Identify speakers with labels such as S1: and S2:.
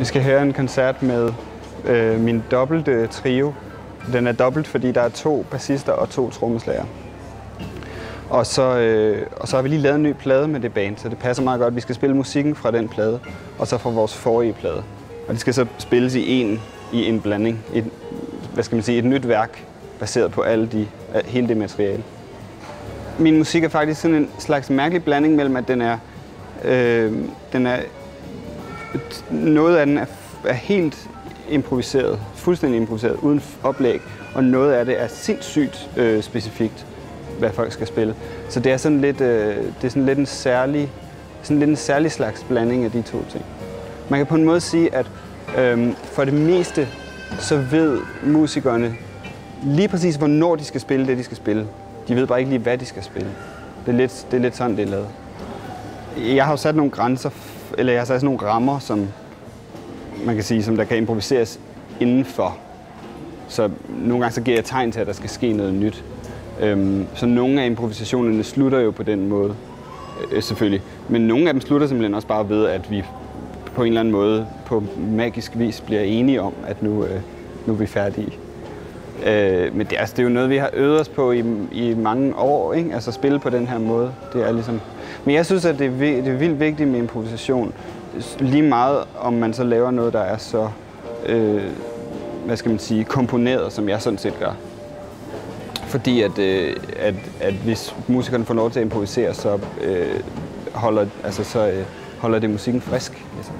S1: Vi skal høre en koncert med øh, min dobbelte trio. Den er dobbelt, fordi der er to bassister og to trommeslager. Og så, øh, og så har vi lige lavet en ny plade med det band, så det passer meget godt. Vi skal spille musikken fra den plade, og så fra vores forrige plade. Og det skal så spilles i en, i en blanding. Et, hvad skal man sige, et nyt værk, baseret på alle de, hele det materiale. Min musik er faktisk sådan en slags mærkelig blanding mellem, at den er, øh, den er noget af den er, er helt improviseret, fuldstændig improviseret, uden oplæg, og noget af det er sindssygt øh, specifikt, hvad folk skal spille. Så det er sådan lidt, øh, det er sådan lidt en særlig, sådan lidt en særlig slags blanding af de to ting. Man kan på en måde sige, at øh, for det meste, så ved musikerne lige præcis, hvornår de skal spille det, de skal spille. De ved bare ikke lige, hvad de skal spille. Det er lidt, det er lidt sådan, det er lavet. Jeg har jo sat nogle grænser, eller jeg har sat sådan nogle rammer, som man kan sige, som der kan improviseres indenfor. Så nogle gange så giver jeg tegn til, at der skal ske noget nyt. Øhm, så nogle af improvisationerne slutter jo på den måde, øh, selvfølgelig. Men nogle af dem slutter simpelthen også bare ved, at vi på en eller anden måde på magisk vis bliver enige om, at nu, øh, nu er vi færdige. Øh, men det, altså, det er jo noget, vi har øvet os på i, i mange år, ikke? altså spille på den her måde. Det er ligesom... Men jeg synes, at det er, det er vildt vigtigt med improvisation. Lige meget, om man så laver noget, der er så, øh, hvad skal man sige, komponeret, som jeg sådan set gør. Fordi at, øh, at, at hvis musikerne får lov til at improvisere, så, øh, holder, altså, så øh, holder det musikken frisk. Ligesom.